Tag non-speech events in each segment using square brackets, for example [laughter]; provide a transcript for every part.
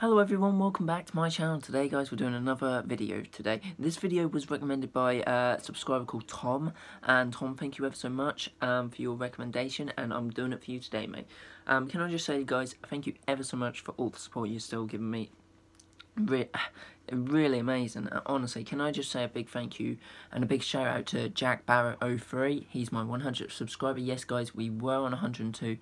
Hello everyone, welcome back to my channel. Today guys, we're doing another video today. This video was recommended by a subscriber called Tom. And Tom, thank you ever so much um, for your recommendation and I'm doing it for you today, mate. Um, can I just say guys, thank you ever so much for all the support you're still giving me. Re [sighs] really amazing. Uh, honestly, can I just say a big thank you and a big shout out to Jack Barrett03. He's my 100th subscriber. Yes guys, we were on 102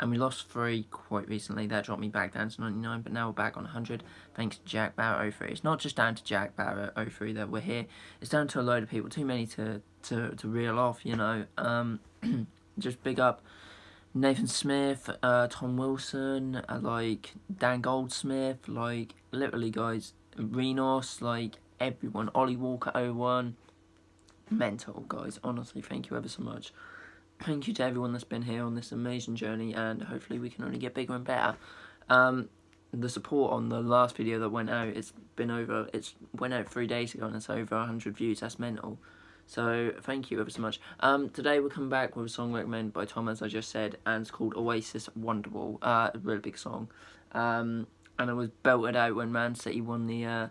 and we lost three quite recently. That dropped me back down to 99, but now we're back on 100 thanks to Jack Barrett 03. It's not just down to Jack Barrett 03 that we're here. It's down to a load of people, too many to to to reel off. You know, um, [clears throat] just big up Nathan Smith, uh, Tom Wilson, uh, like Dan Goldsmith, like literally guys, Renos, like everyone, Ollie Walker 01. Mental guys, honestly, thank you ever so much thank you to everyone that's been here on this amazing journey and hopefully we can only get bigger and better. Um, the support on the last video that went out, it's been over, it's went out three days ago and it's over 100 views, that's mental. So thank you ever so much. Um, today we'll come back with a song recommended by Tom as I just said and it's called Oasis Wonderwall, uh, a really big song. Um, and it was belted out when Man City won the uh,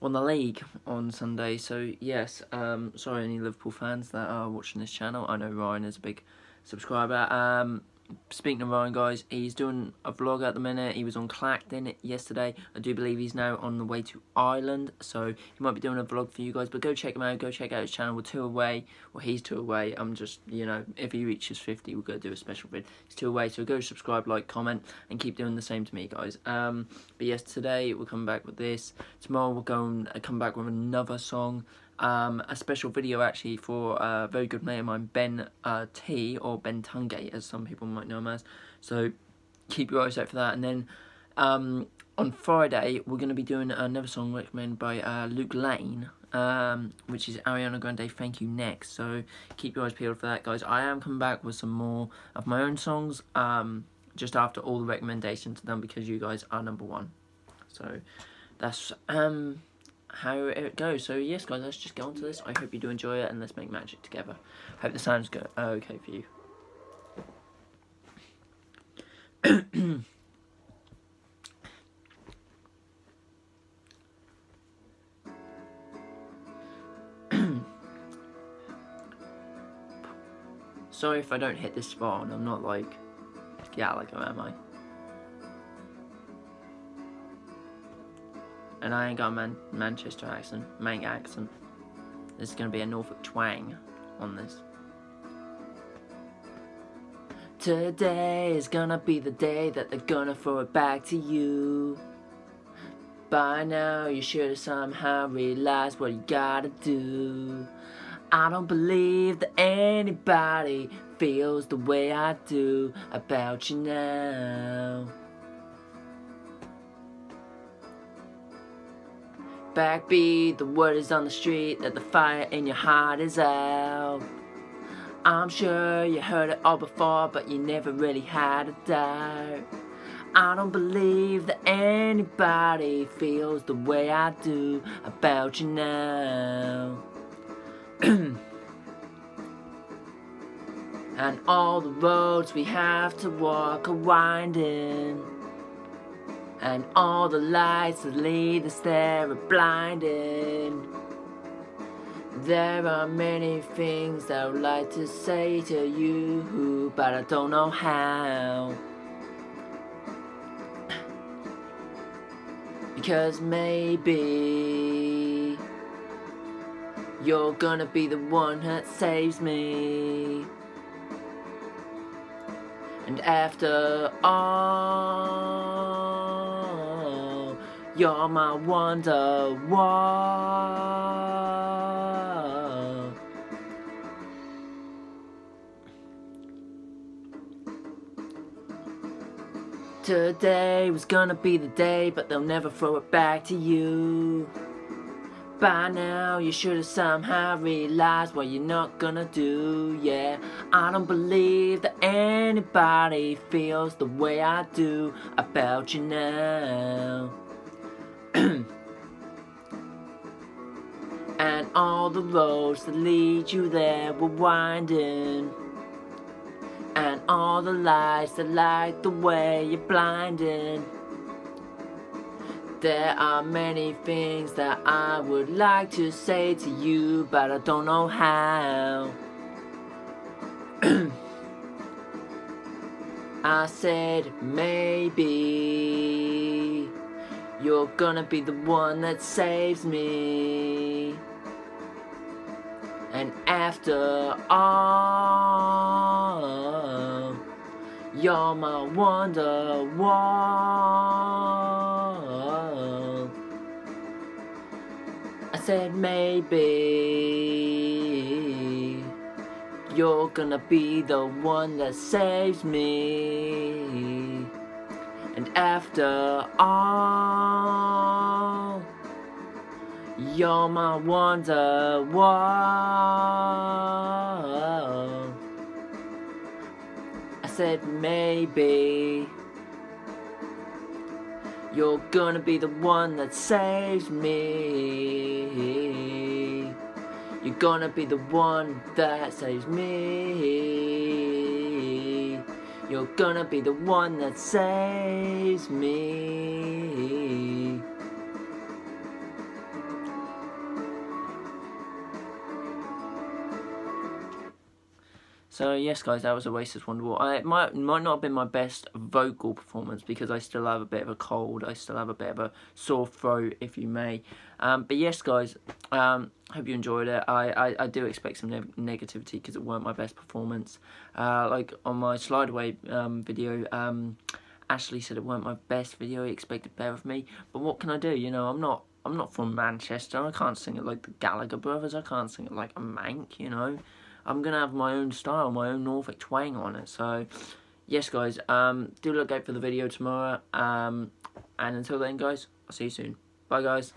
won the league on Sunday. So yes, um, sorry any Liverpool fans that are watching this channel. I know Ryan is a big subscriber. Um, speaking of Ryan, guys, he's doing a vlog at the minute. He was on Clacton yesterday. I do believe he's now on the way to Ireland, so he might be doing a vlog for you guys. But go check him out. Go check out his channel. We're two away. Well, he's two away. I'm just, you know, if he reaches 50, we're going to do a special vid. He's two away, so go subscribe, like, comment, and keep doing the same to me, guys. Um, but yes, today we'll come back with this. Tomorrow we'll go and come back with another song um, a special video actually for a very good mate of mine, Ben uh, T, or Ben Tungate, as some people might know him as. So keep your eyes out for that. And then um, on Friday, we're going to be doing another song recommended by uh, Luke Lane, um, which is Ariana Grande, Thank You Next. So keep your eyes peeled for that, guys. I am coming back with some more of my own songs, um, just after all the recommendations done, because you guys are number one. So that's... um how it goes. So yes, guys, let's just get on to this. I hope you do enjoy it, and let's make magic together. Hope the sounds go oh, okay for you. [coughs] Sorry if I don't hit this spot, I'm not like Gallagher, am I? And I ain't got a Man Manchester accent, Manc accent. Going to be a Norfolk twang on this. Today is gonna be the day that they're gonna throw it back to you. By now you should have somehow realized what you gotta do. I don't believe that anybody feels the way I do about you now. Backbeat, the word is on the street that the fire in your heart is out. I'm sure you heard it all before, but you never really had a doubt. I don't believe that anybody feels the way I do about you now. [clears throat] and all the roads we have to walk are winding. And all the lights that lead us there are blinding. There are many things I would like to say to you But I don't know how. Because maybe You're gonna be the one that saves me. And after all you're my wonder. Today was gonna be the day, but they'll never throw it back to you. By now, you should have somehow realized what you're not gonna do, yeah. I don't believe that anybody feels the way I do about you now. All the roads that lead you there were winding And all the lights that light the way you're blinding There are many things that I would like to say to you, but I don't know how. [clears throat] I said maybe you're gonna be the one that saves me. And after all, you're my wonder wall. I said maybe you're gonna be the one that saves me. And after all, you're my wonder. I said maybe you're gonna be the one that saves me. You're gonna be the one that saves me. You're gonna be the one that saves me. So yes, guys, that was Oasis Wonderwall. I, it might might not have been my best vocal performance because I still have a bit of a cold. I still have a bit of a sore throat, if you may. Um, but yes, guys, um, hope you enjoyed it. I, I, I do expect some ne negativity because it weren't my best performance. Uh, like on my slide away um, video, um, Ashley said it weren't my best video. He expected better of me. But what can I do? You know, I'm not I'm not from Manchester. I can't sing it like the Gallagher brothers. I can't sing it like a Manc. You know. I'm going to have my own style, my own Norfolk twang on it. So, yes, guys, um, do look out for the video tomorrow. Um, and until then, guys, I'll see you soon. Bye, guys.